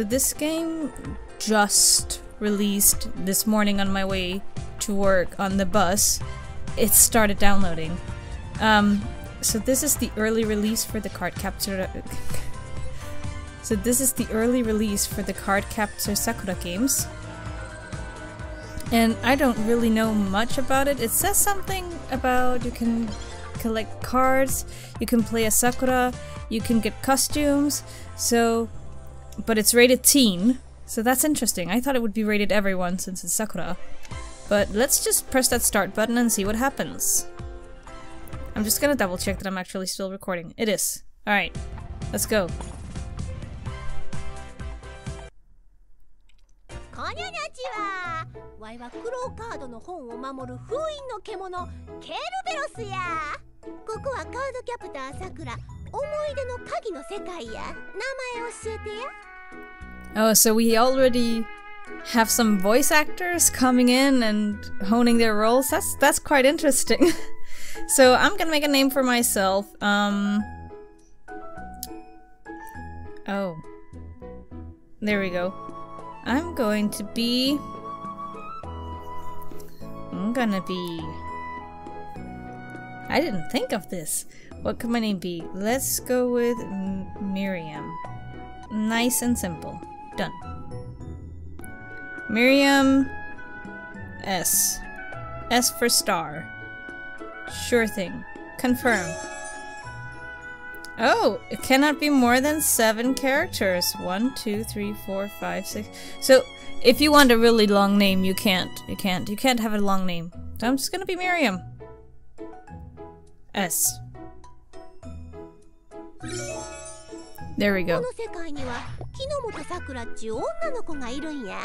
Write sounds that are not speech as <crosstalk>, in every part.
So this game just released this morning on my way to work on the bus. It started downloading. Um, so this is the early release for the Cardcaptor. <laughs> so this is the early release for the Cardcaptor Sakura games. And I don't really know much about it. It says something about you can collect cards, you can play a Sakura, you can get costumes, so... But it's rated teen, so that's interesting. I thought it would be rated everyone since it's Sakura. But let's just press that start button and see what happens. I'm just gonna double check that I'm actually still recording. It is. Alright, let's go. Oh, so we already have some voice actors coming in and honing their roles. That's that's quite interesting. <laughs> so I'm gonna make a name for myself. Um. Oh. There we go. I'm going to be. I'm gonna be. I didn't think of this. What could my name be? Let's go with M Miriam. Nice and simple. Done. Miriam S. S for star. Sure thing. Confirm. Oh, it cannot be more than seven characters. One, two, three, four, five, six. So, if you want a really long name, you can't. You can't. You can't have a long name. So I'm just gonna be Miriam. S. There we こ go. の世界には木の本さくらっちゅう女の子がいるんや。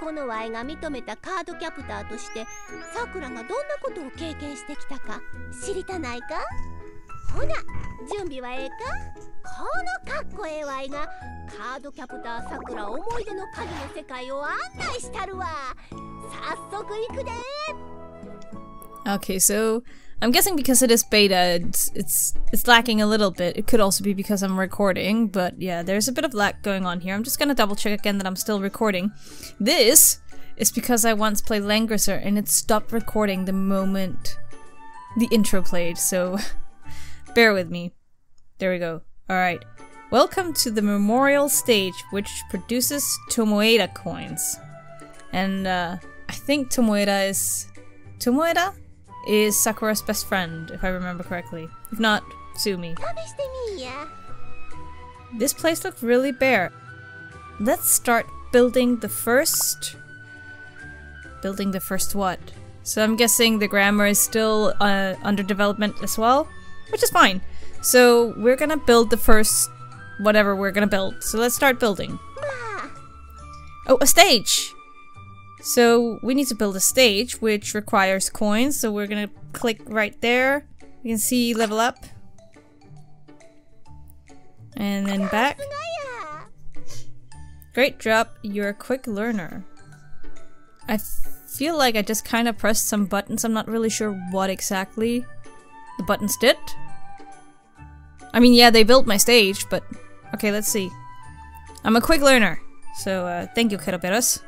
このワイが認めたカードキャプターとしてさくらがどんなことを経験してきたか知りたないか？ほな準備はええか？このかっこええワイがカードキャプターさくら思い出の鍵の世界を案内したるわ。早速行くで。Okay, so I'm guessing because it is beta, it's it's it's lacking a little bit. It could also be because I'm recording, but yeah, there's a bit of lag going on here. I'm just gonna double check again that I'm still recording. This is because I once played Langrisser and it stopped recording the moment the intro played, so <laughs> bear with me. There we go. Alright. Welcome to the memorial stage, which produces Tomoeda coins. And uh, I think Tomoeda is... Tomoeda? is Sakura's best friend, if I remember correctly. If not, sue me. This place looked really bare. Let's start building the first... Building the first what? So I'm guessing the grammar is still uh, under development as well, which is fine. So we're gonna build the first whatever we're gonna build. So let's start building. Oh, a stage! So we need to build a stage, which requires coins. So we're gonna click right there. You can see level up. And then back. Great job, you're a quick learner. I feel like I just kind of pressed some buttons. I'm not really sure what exactly the buttons did. I mean, yeah, they built my stage, but... Okay, let's see. I'm a quick learner. So, uh, thank you, Keroperos.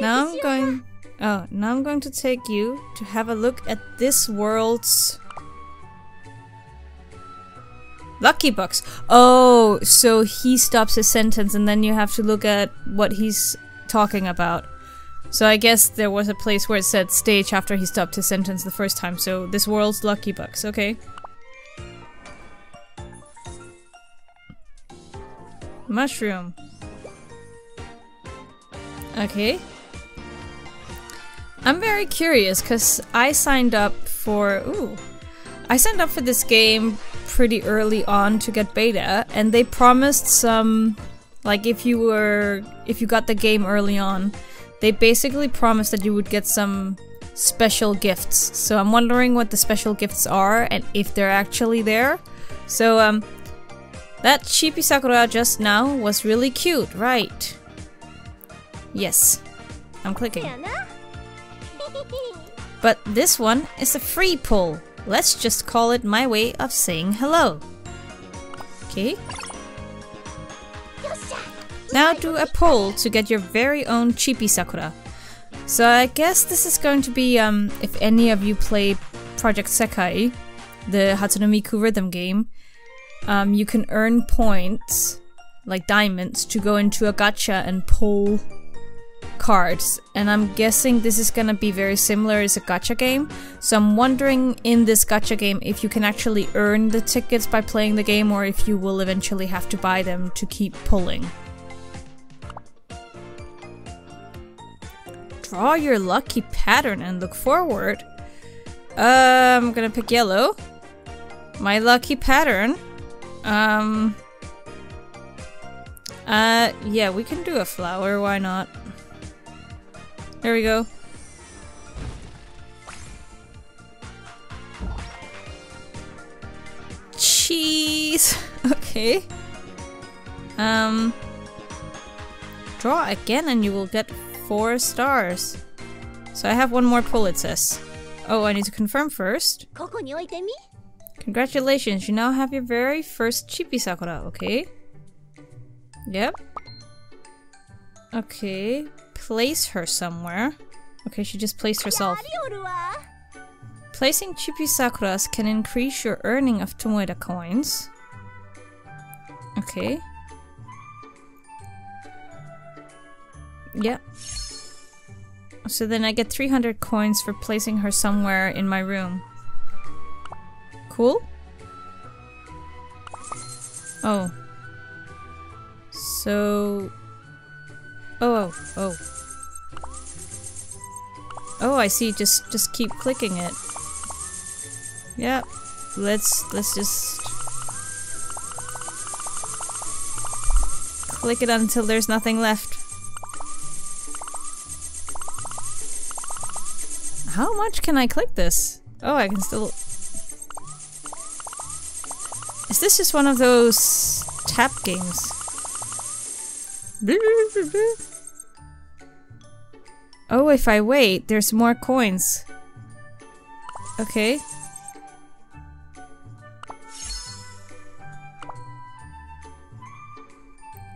Now I'm going Oh, now I'm going to take you to have a look at this world's Lucky box. Oh, so he stops his sentence and then you have to look at what he's talking about. So I guess there was a place where it said stage after he stopped his sentence the first time. So this world's lucky bucks, okay. Mushroom. Okay. I'm very curious because I signed up for. Ooh. I signed up for this game pretty early on to get beta, and they promised some. Like, if you were. If you got the game early on, they basically promised that you would get some special gifts. So I'm wondering what the special gifts are and if they're actually there. So, um. That Chibi Sakura just now was really cute, right? Yes, I'm clicking. But this one is a free pull. Let's just call it my way of saying hello. Okay. Now do a poll to get your very own Chibi Sakura. So I guess this is going to be, um, if any of you play Project Sekai, the Hatsune Miku rhythm game, um, you can earn points, like diamonds, to go into a gacha and pull cards. And I'm guessing this is gonna be very similar as a gacha game. So I'm wondering in this gacha game if you can actually earn the tickets by playing the game or if you will eventually have to buy them to keep pulling. Draw your lucky pattern and look forward. Uh, I'm gonna pick yellow. My lucky pattern. Um. Uh, yeah, we can do a flower, why not? There we go. Cheese! <laughs> Okay. Um... Draw again and you will get four stars. So I have one more pull, it says. Oh, I need to confirm first. Congratulations, you now have your very first Chibi Sakura, okay? Yep. Okay, place her somewhere. Okay, she just placed herself. Placing Chibi Sakura's can increase your earning of Tomoeda coins. Okay. Yeah. So then I get 300 coins for placing her somewhere in my room. Cool? Oh. So... Oh, oh, oh. Oh, I see. Just, just keep clicking it. Yep. Let's, let's just... Click it until there's nothing left. How much can I click this? Oh, I can still... Is this just one of those tap games? <laughs> Oh, if I wait, there's more coins. Okay.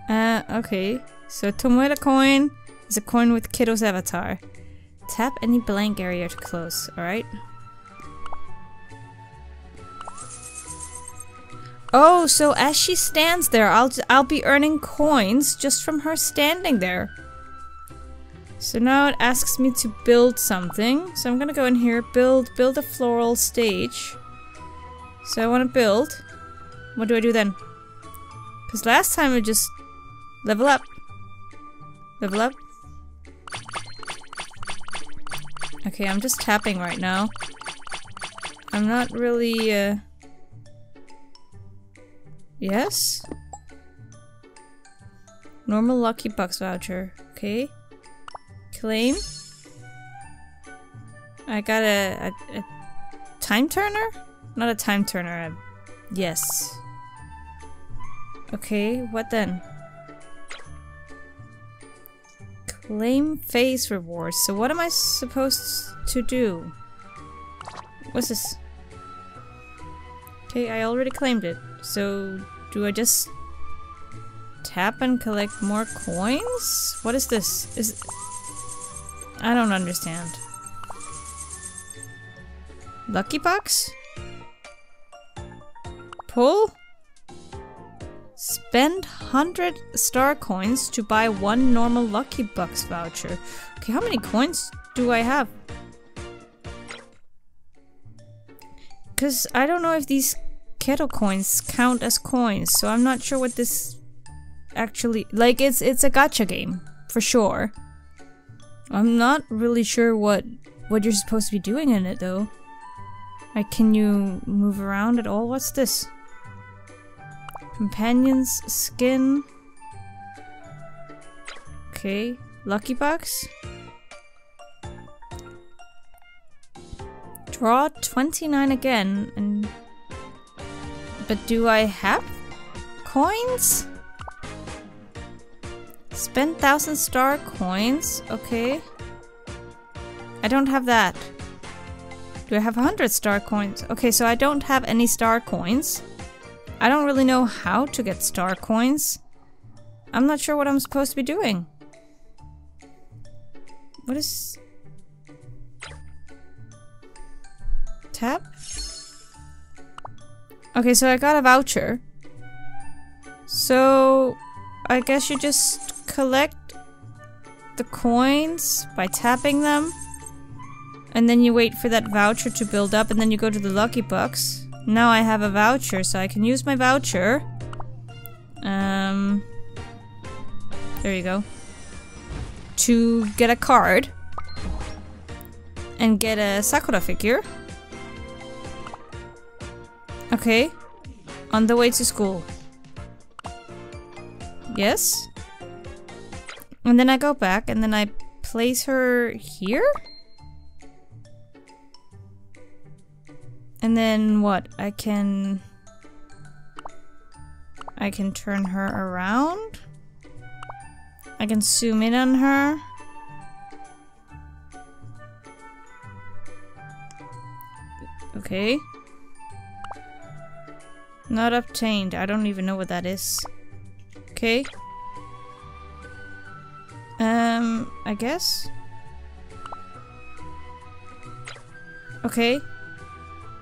Uh, okay. So Tomoeda coin is a coin with Kiddo's avatar. Tap any blank area to close, alright? Oh, so as she stands there, I'll I'll be earning coins just from her standing there. So now it asks me to build something. So I'm gonna go in here, build build a floral stage. So I want to build. What do I do then? Because last time I just level up, level up. Okay, I'm just tapping right now. I'm not really. Uh, Yes? Normal Lucky Bucks voucher. Okay. Claim. I got a, a, a time turner? Not a time turner. A, yes. Okay, what then? Claim phase rewards. So what am I supposed to do? What's this? Okay, I already claimed it. So, do I just tap and collect more coins? What is this? Is I don't understand. Lucky box? Pull? Spend 100 star coins to buy one normal Lucky Bucks voucher. Okay, how many coins do I have? Because I don't know if these kettle coins count as coins, so I'm not sure what this actually like it's it's a gacha game for sure. I'm not really sure what what you're supposed to be doing in it though. Like can you move around at all? What's this? Companions skin. Okay, lucky box. Draw 29 again and but do I have coins? Spend thousand star coins? Okay. I don't have that. Do I have 100 star coins? Okay, so I don't have any star coins. I don't really know how to get star coins. I'm not sure what I'm supposed to be doing. What is... Tap? Okay, so I got a voucher. So, I guess you just collect the coins by tapping them. And then you wait for that voucher to build up and then you go to the Lucky Box. Now I have a voucher, so I can use my voucher. Um, there you go. To get a card. And get a Sakura figure. Okay. On the way to school. Yes? And then I go back and then I place her here? And then what? I can... I can turn her around? I can zoom in on her? Okay. Not obtained. I don't even know what that is. Okay. Um, I guess? Okay.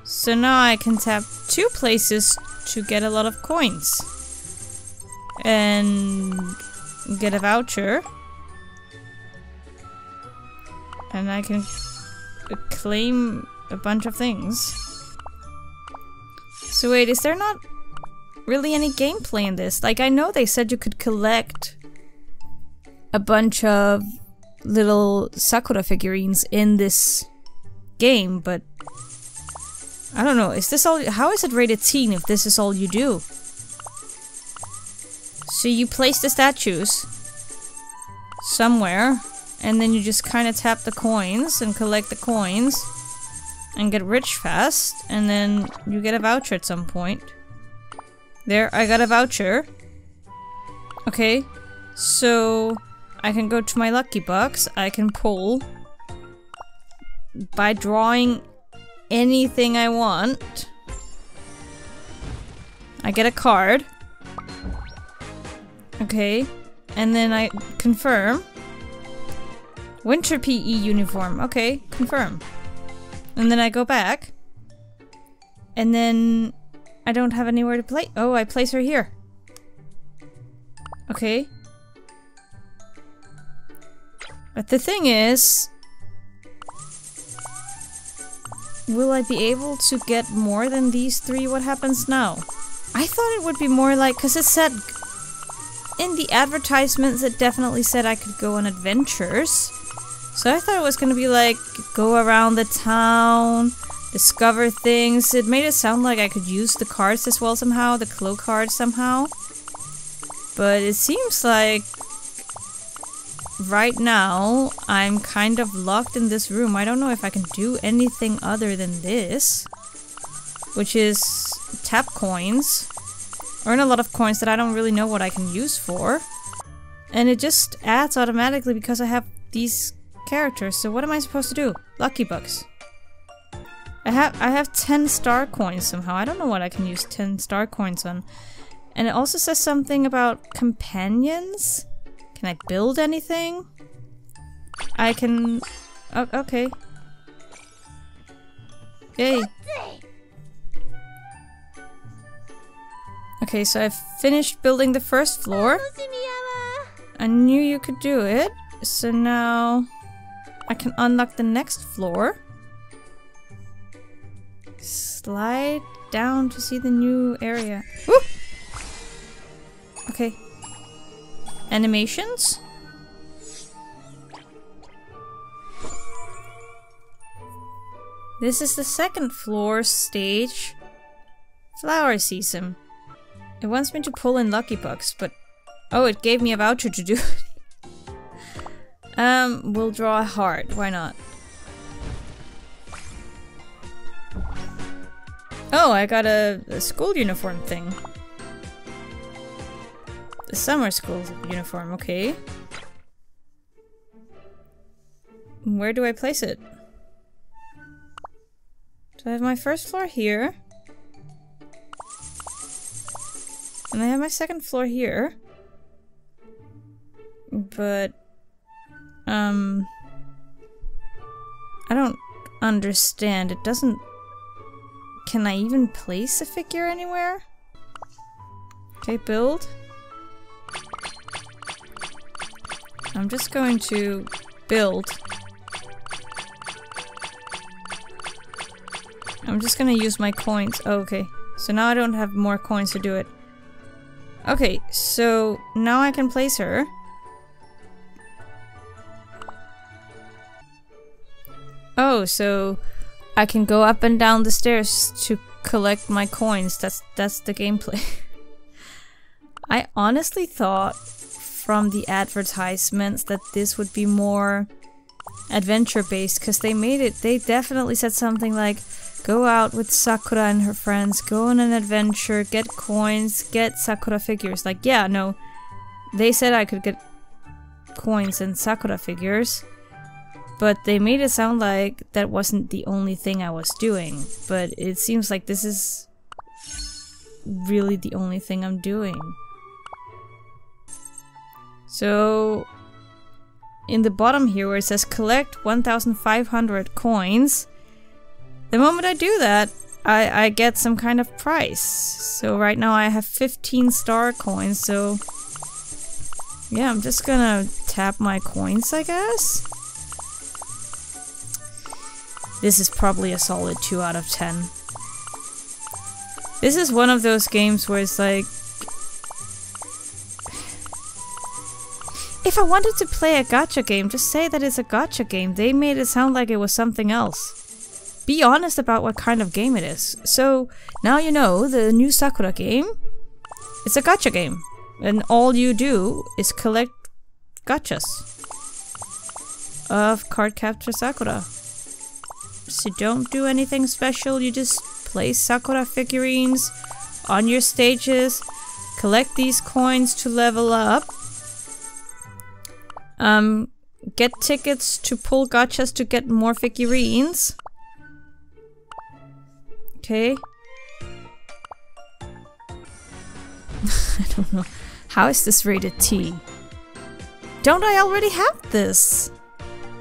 So now I can tap two places to get a lot of coins. And get a voucher. And I can claim a bunch of things. So wait, is there not really any gameplay in this? Like, I know they said you could collect a bunch of little Sakura figurines in this game, but I don't know, is this all- how is it rated teen if this is all you do? So you place the statues somewhere, and then you just kind of tap the coins and collect the coins and get rich fast, and then you get a voucher at some point. There, I got a voucher. Okay, so I can go to my lucky box, I can pull by drawing anything I want. I get a card. Okay, and then I confirm. Winter PE uniform. Okay, confirm. And then I go back. And then I don't have anywhere to play. Oh, I place her here. Okay. But the thing is... Will I be able to get more than these three? What happens now? I thought it would be more like... Because it said... In the advertisements, it definitely said I could go on adventures. So I thought it was gonna be like, go around the town, discover things. It made it sound like I could use the cards as well somehow, the clue cards somehow. But it seems like right now I'm kind of locked in this room. I don't know if I can do anything other than this. Which is tap coins. Earn a lot of coins that I don't really know what I can use for. And it just adds automatically because I have these characters. So what am I supposed to do? Lucky bucks. I have I have 10 star coins somehow. I don't know what I can use 10 star coins on. And it also says something about companions. Can I build anything? I can... Oh, okay. Yay. Okay, so I've finished building the first floor. I knew you could do it. So now I can unlock the next floor. Slide down to see the new area. Okay. Animations? This is the second floor stage. Flower season. It wants me to pull in Lucky Bucks, but... Oh, it gave me a voucher to do. Um, we'll draw a heart. Why not? Oh, I got a, a school uniform thing. The summer school uniform, okay. Where do I place it? So I have my first floor here. And I have my second floor here. But, um, I don't understand. It doesn't. Can I even place a figure anywhere? Okay, build. I'm just going to build. I'm just gonna use my coins. Oh, okay. So now I don't have more coins to do it. Okay, so now I can place her. Oh, so I can go up and down the stairs to collect my coins. That's that's the gameplay. <laughs> I honestly thought from the advertisements that this would be more adventure based because they made it they definitely said something like go out with Sakura and her friends, go on an adventure, get coins, get Sakura figures. Like yeah, no. They said I could get coins and Sakura figures. But they made it sound like that wasn't the only thing I was doing. But it seems like this is really the only thing I'm doing. So, in the bottom here where it says collect 1500 coins, the moment I do that, I, I get some kind of price. So right now I have 15 star coins, so yeah, I'm just gonna tap my coins, I guess. This is probably a solid 2 out of 10. This is one of those games where it's like... If I wanted to play a gacha game, just say that it's a gacha game. They made it sound like it was something else. Be honest about what kind of game it is. So, now you know the new Sakura game. It's a gacha game. And all you do is collect gachas of Cardcaptor Sakura. So don't do anything special, you just place Sakura figurines on your stages, collect these coins to level up, um, get tickets to pull gachas to get more figurines. Okay. <laughs> I don't know. How is this rated T? Don't I already have this?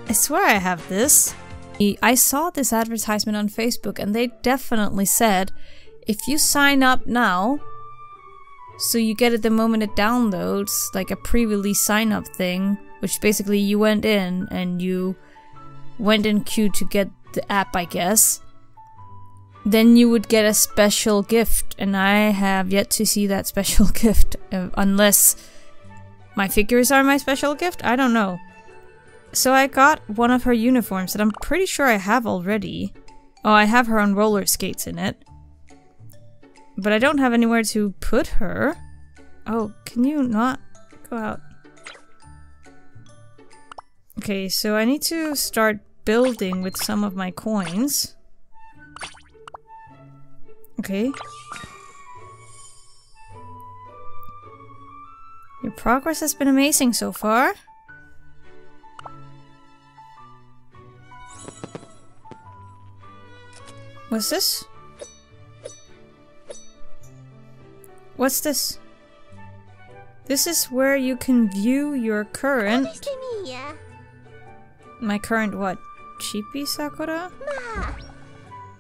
I swear I have this. I saw this advertisement on Facebook and they definitely said if you sign up now, so you get it the moment it downloads, like a pre-release sign up thing, which basically you went in and you went in queue to get the app, I guess. Then you would get a special gift, and I have yet to see that <laughs> special gift, uh, unless my figures are my special gift? I don't know. So I got one of her uniforms that I'm pretty sure I have already. Oh, I have her on roller skates in it. But I don't have anywhere to put her. Oh, can you not go out? Okay, so I need to start building with some of my coins. Okay. Your progress has been amazing so far. What's this? What's this? This is where you can view your current... My current what? Chibi Sakura?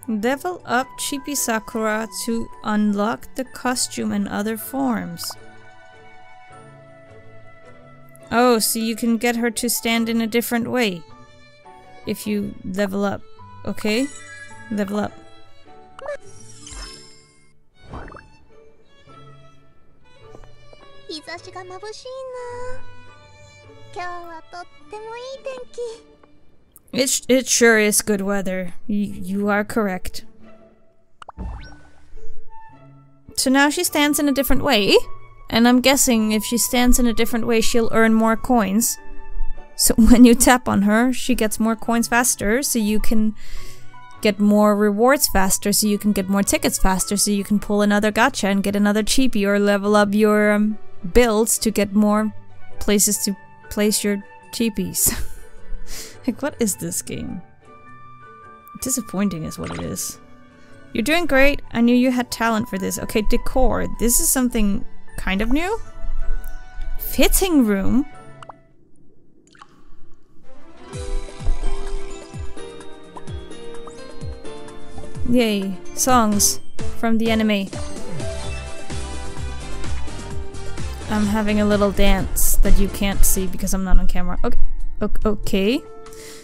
Level up Chibi Sakura to unlock the costume and other forms. Oh, so you can get her to stand in a different way. If you level up. Okay. Level up. 日差しが眩しいな今日はとってもいい天気 It, it sure is good weather. You, you are correct. So now she stands in a different way. And I'm guessing if she stands in a different way, she'll earn more coins. So when <laughs> you tap on her, she gets more coins faster, so you can get more rewards faster, so you can get more tickets faster, so you can pull another gacha and get another chibi or level up your um, builds to get more places to place your chibis. <laughs> like, what is this game? Disappointing is what it is. You're doing great. I knew you had talent for this. Okay, decor. This is something kind of new. Fitting room. Yay, songs from the anime. I'm having a little dance that you can't see because I'm not on camera. Okay. Okay.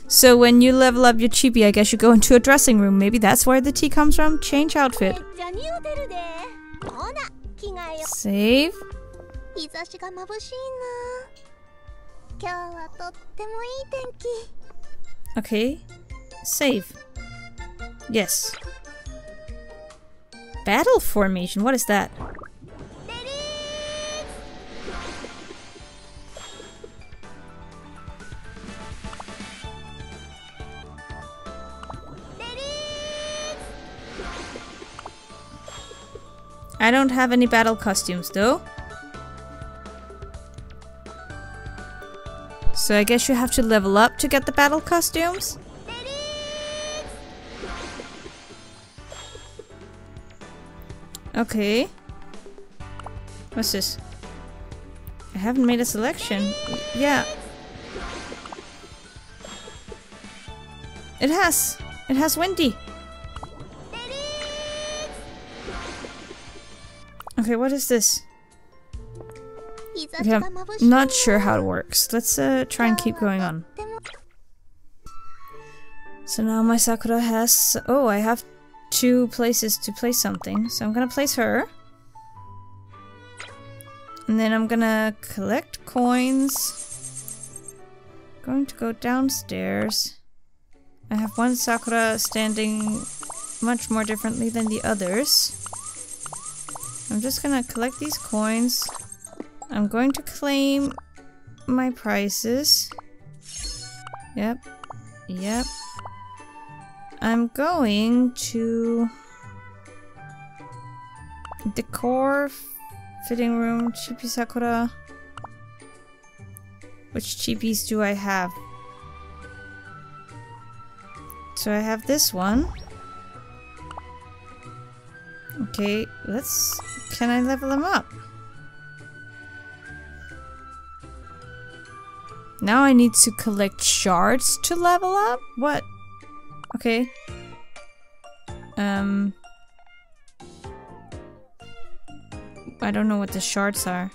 So when you level up your chibi, I guess you go into a dressing room. Maybe that's where the tea comes from? Change outfit. Save. Okay. Save. Yes. Battle formation? What is that? I don't have any battle costumes though. So I guess you have to level up to get the battle costumes? Okay. What's this? I haven't made a selection. Yeah. It has! It has Windy! Okay, what is this? Okay, I'm not sure how it works. Let's uh, try and keep going on. So now my Sakura has... Oh, I have two places to place something. So I'm gonna place her. And then I'm gonna collect coins. Going to go downstairs. I have one Sakura standing much more differently than the others. I'm just gonna collect these coins. I'm going to claim my prices. Yep. Yep. I'm going to decor fitting room chibi sakura. Which chibis do I have? So I have this one. Okay, let's. Can I level them up? Now I need to collect shards to level up? What? Okay. Um... I don't know what the shards are.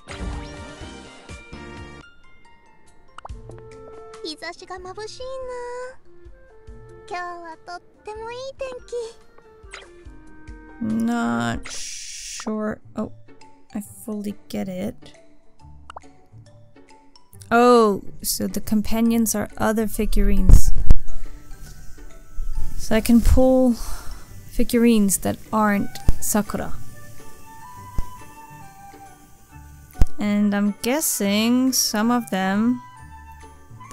Not sure. Oh, I fully get it. Oh, so the companions are other figurines. So I can pull figurines that aren't Sakura. And I'm guessing some of them,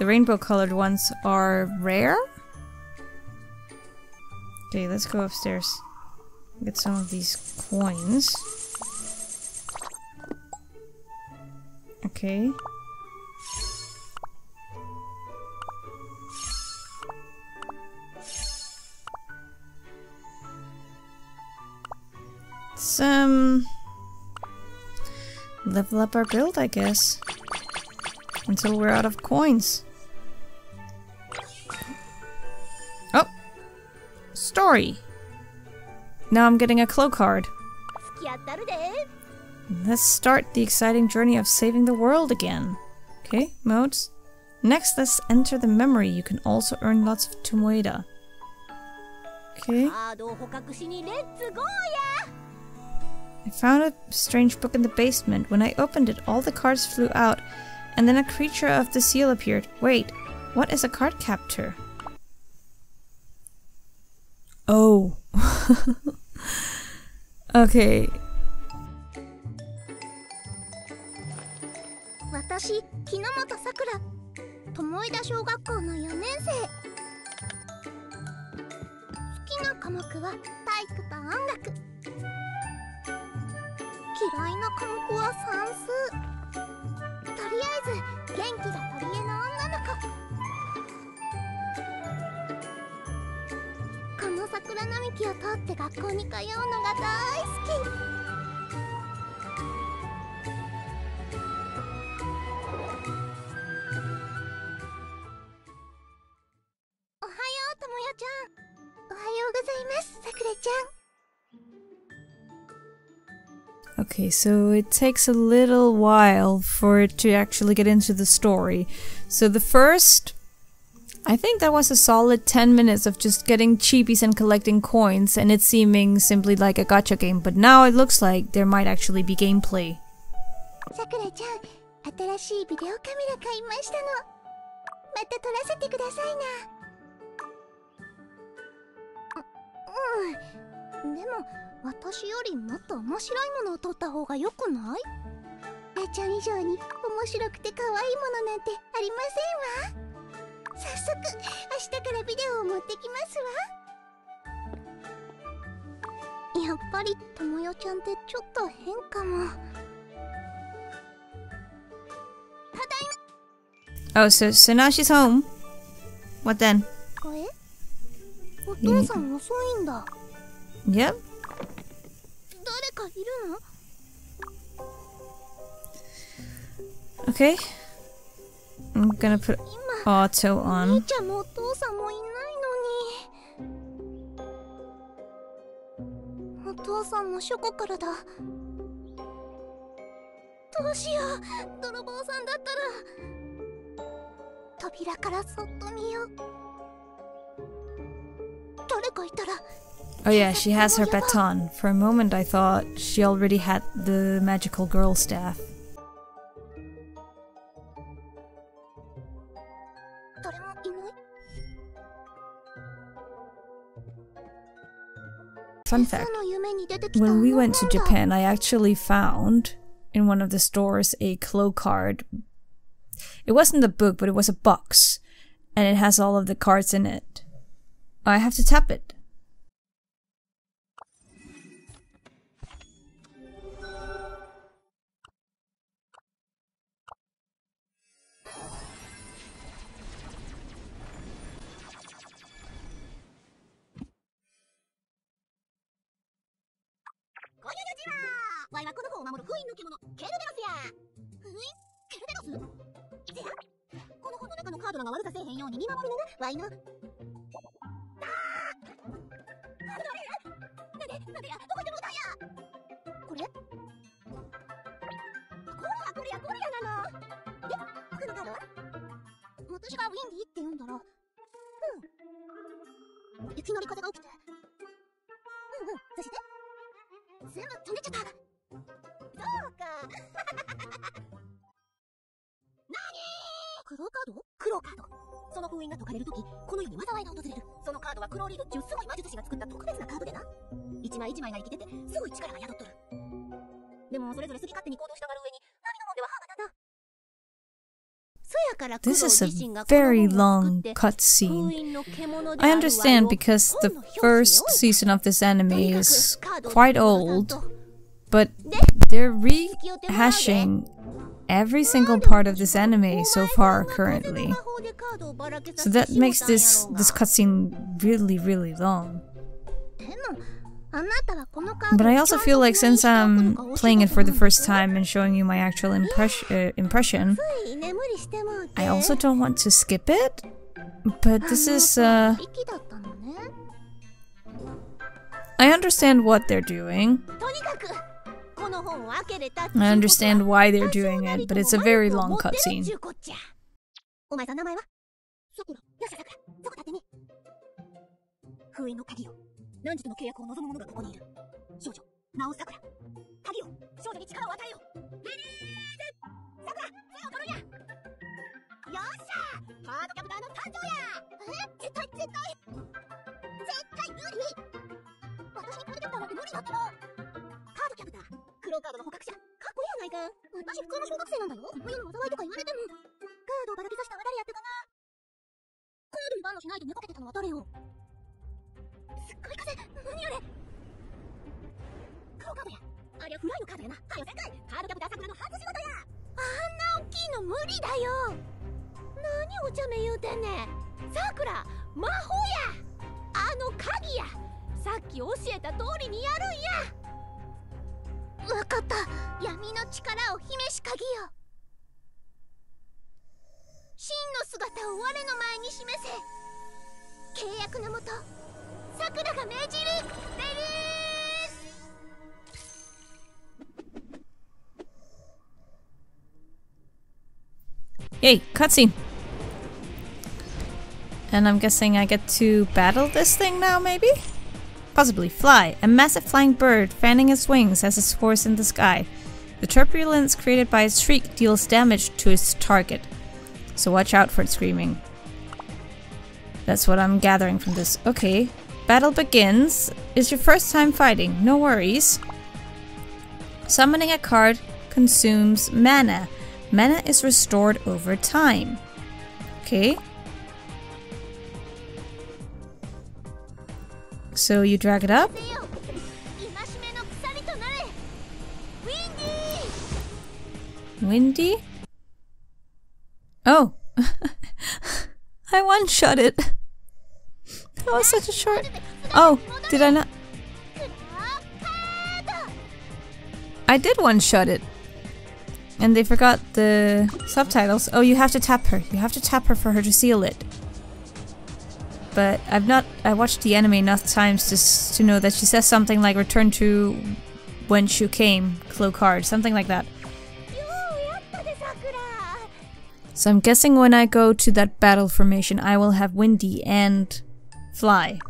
the rainbow colored ones, are rare? Okay, let's go upstairs. Get some of these coins. Okay. um... Level up our build, I guess. Until we're out of coins. Oh! Story! Now I'm getting a Clow card. Let's start the exciting journey of saving the world again. Okay, modes. Next, let's enter the memory. You can also earn lots of Tomoeda. Okay. I found a strange book in the basement. When I opened it, all the cards flew out, and then a creature of the seal appeared. Wait, what is a card captor? Oh. <laughs> okay. 嫌いな科目は算数。とりあえず元気が取り柄の女の子。この桜並木を通って学校に通うのが大好き。Okay, so it takes a little while for it to actually get into the story. So the first, I think that was a solid 10 minutes of just getting chibis and collecting coins and it seeming simply like a gacha game, but now it looks like there might actually be gameplay. Sakura-chan, 私よりもっと面白いものを撮った方がよくない？ラちゃん以上に面白くて可愛いものなんてありませんわ。早速明日からビデオを持ってきますわ。やっぱりともよちゃんってちょっと変かも。Oh, so, so now she's home? What then? え？お父さん遅いんだ。Yep. 誰かいるの？兄ちゃんもお父さんもいないのに。お父さんもショからだ。どうしよう、泥棒さんだったら。扉からそっと見よう。誰かいたら。Oh yeah, she has her baton. For a moment I thought she already had the magical girl staff. Fun fact, when we went to Japan, I actually found in one of the stores a Clow card. It wasn't a book, but it was a box, and it has all of the cards in it. I have to tap it. はワイはこの子を守る封印の獣ケルベロスや封印ケルベロスせやこの本の中のカードが悪させえへんように見守りななワイのあーあれなんでなんでやどこ行ってもうたんやこれこれやこれやこれやなのでこのカードは私がウィンディって言うんだろうんいきなり風が起きてうんうんそして全部飛んでっちゃったそうか。何？黒カード？黒カード。その封印が解かれるときこの世に災いが訪れる。そのカードはクローリードっちゅうすごい魔術師が作った特別なカードでな。一枚一枚が生きててすごい力が宿っとる。でもそれぞれ好き勝手に行動したがる上に波のもんでは歯が立たん。This ー is 自 a very long て cutscene. I understand を because the first season of this と anime is quite 黒 old, But they're rehashing every single part of this anime so far currently. So that makes this, this cutscene really, really long. But I also feel like since I'm playing it for the first time and showing you my actual impress uh, impression, I also don't want to skip it. But this is... Uh, I understand what they're doing. I understand why they're doing it, but it's a very long cutscene. プター黒カードの捕獲者。かっこいいやないか。私普通の小学生なんだよ冬の災いとか言われてもカードをばらけさせたは誰やってかな。カードに番のしないで寝かけてたのは誰よ？すっごい風。何あれ？黒カードや。ありゃフライのカードやな。はよ世界カードキャプターさくらの初仕事や。あんな大きいの無理だよ。何お茶目言うてんねん。さくら魔法や。あの鍵や。さっき教えた通りにやるんや。分かった。闇の力を秘めし鍵よ。真の姿を我の前に示せ。契約のもとさくらが命じる。レリース。いェイカ And I'm guessing I get to battle this thing now, maybe? Possibly. Fly. A massive flying bird fanning its wings as it soars in the sky. The turbulence created by its shriek deals damage to its target. So watch out for its screaming. That's what I'm gathering from this. Okay. Battle begins. It's your first time fighting. No worries. Summoning a card consumes mana. Mana is restored over time. Okay. So you drag it up. Windy? Oh. <laughs> I one-shot it. That was such a short... Oh, did I not... I did one-shot it. And they forgot the subtitles. Oh, you have to tap her. You have to tap her for her to seal it but I've not I watched the anime enough times to to know that she says something like "Return to when you came, Clow card," something like that. So I'm guessing when I go to that battle formation, I will have Windy and Fly.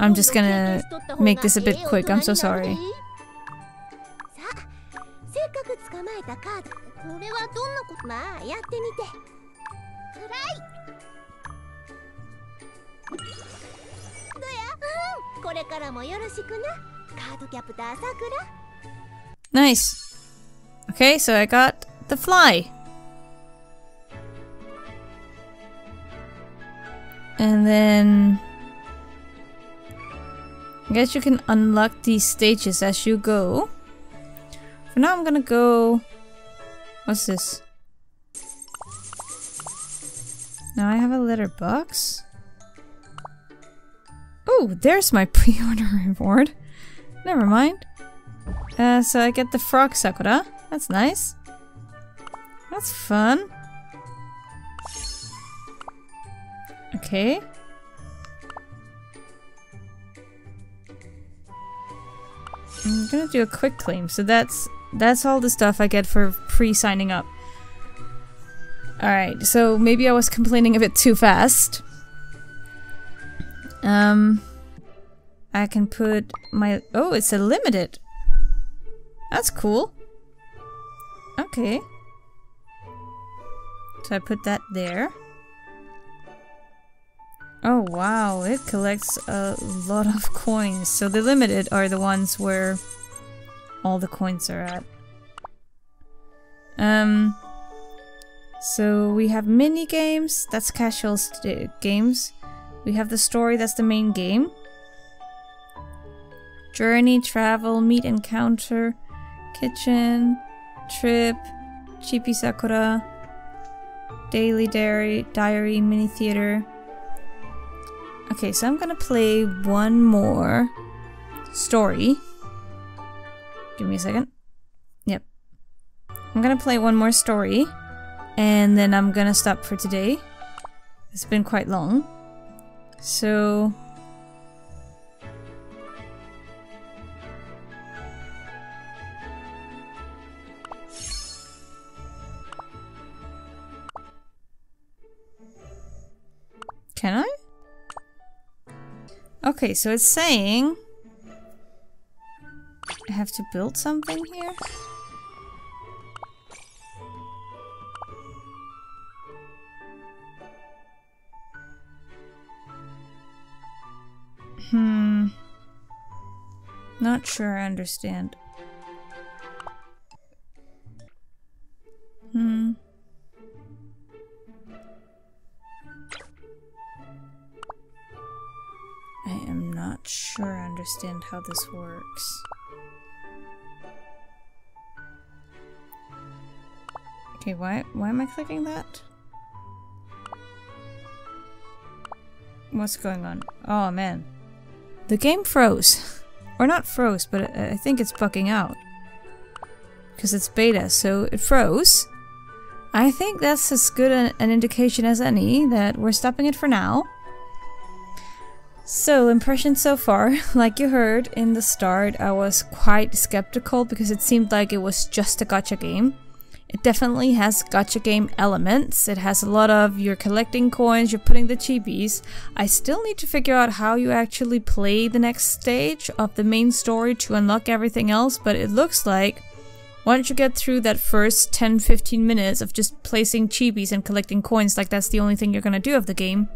I'm just gonna make this a bit quick, I'm so sorry. でさあせっかく捕まえたカードこれはどんなことまあやってみてくらいどやうんこれからもよろしくなカードキャプターさくら Nice. Okay, so I got the Fly. And then I guess you can unlock these stages as you go. For now, I'm gonna go. What's this? Now I have a letter box. Oh, there's my <laughs> pre-order reward. Never mind. Uh, so I get the frog sakura. That's nice. That's fun. Okay. I'm gonna do a quick claim. So that's that's all the stuff I get for pre-signing up. Alright, so maybe I was complaining a bit too fast. Um I can put my oh, it's a limited. That's cool. Okay. So I put that there. Oh wow, it collects a lot of coins. So the limited are the ones where all the coins are at. Um so we have mini games, that's casual st- games. We have the story, that's the main game. Journey, travel, meet, encounter, kitchen, trip, chibi Sakura, daily diary, diary, mini theater. Okay, so I'm gonna play one more story. Give me a second. Yep. I'm gonna play one more story, and then I'm gonna stop for today. It's been quite long. So. Can I? Okay, so it's saying build something here. Hmm. Not sure I understand. Hmm. I am not sure I understand how this works. Okay, why why am I clicking that? What's going on? Oh man. The game froze. <laughs> or not froze, but I I think it's bugging out. Because it's beta, so it froze. I think that's as good an, an indication as any that we're stopping it for now. So, impressions so far. <laughs> Like you heard in the start, I was quite skeptical because it seemed like it was just a gacha game. It definitely has gacha game elements. It has a lot of you're collecting coins, you're putting the chibis. I still need to figure out how you actually play the next stage of the main story to unlock everything else, but it looks like once you get through that first 10-15 minutes of just placing chibis and collecting coins like that's the only thing you're gonna do of the game,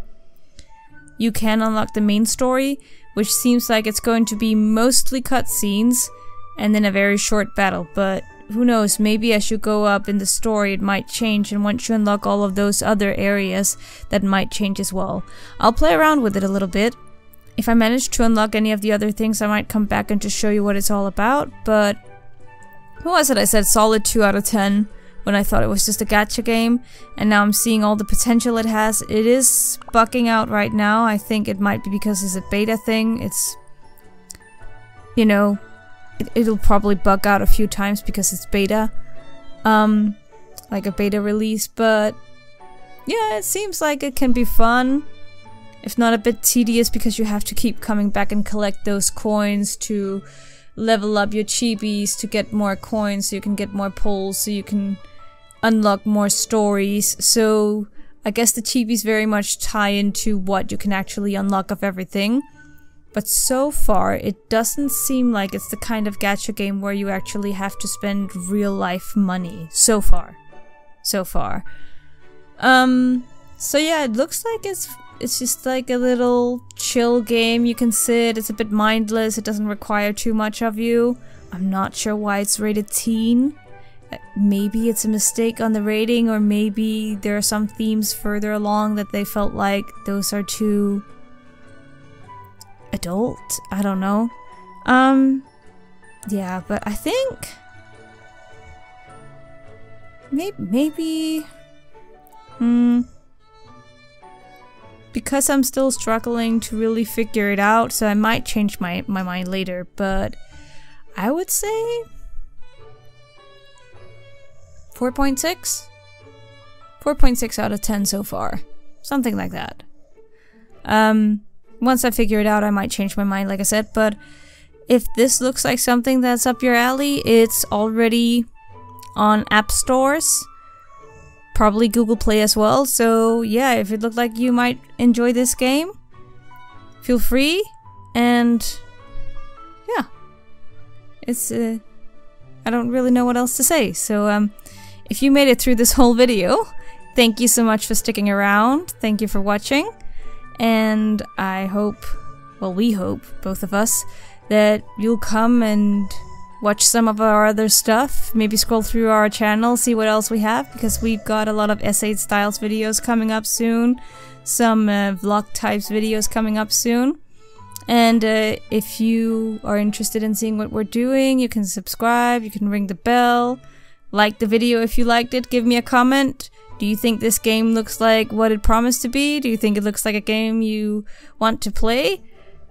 you can unlock the main story, which seems like it's going to be mostly cutscenes and then a very short battle, but who knows, maybe as you go up in the story it might change and once you unlock all of those other areas that might change as well. I'll play around with it a little bit. If I manage to unlock any of the other things I might come back and just show you what it's all about, but what was it I said solid 2 out of 10 when I thought it was just a gacha game and now I'm seeing all the potential it has. It is bucking out right now. I think it might be because it's a beta thing. It's you know, it, will probably bug out a few times because it's beta. Um, like a beta release, but yeah, it seems like it can be fun. If not a bit tedious because you have to keep coming back and collect those coins to level up your chibis to get more coins so you can get more pulls so you can unlock more stories. So I guess the chibis very much tie into what you can actually unlock of everything. But so far, it doesn't seem like it's the kind of gacha game where you actually have to spend real life money. So far. So far. Um, so yeah, it looks like it's it's just like a little chill game you can sit. It's a bit mindless. It doesn't require too much of you. I'm not sure why it's rated teen. Uh, maybe it's a mistake on the rating or maybe there are some themes further along that they felt like those are too adult. I don't know. Um, yeah, but I think maybe maybe hmm because I'm still struggling to really figure it out, so I might change my my mind later, but I would say 4.6 4.6 out of 10 so far. Something like that. Um once I figure it out, I might change my mind, like I said, but if this looks like something that's up your alley, it's already on app stores, probably Google Play as well. So yeah, if it looked like you might enjoy this game, feel free. And yeah, it's uh, I don't really know what else to say. So um, if you made it through this <laughs> whole video, thank you so much for sticking around. Thank you for watching. And I hope, well, we hope, both of us, that you'll come and watch some of our other stuff. Maybe scroll through our channel, see what else we have, because we've got a lot of S8 Styles videos coming up soon. Some uh, vlog types videos coming up soon. And uh, if you are interested in seeing what we're doing, you can subscribe, you can ring the bell, like the video if you liked it, give me a comment. Do you think this game looks like what it promised to be? Do you think it looks like a game you want to play?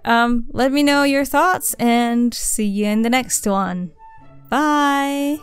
Um, let me know your thoughts and see you in the next one. Bye!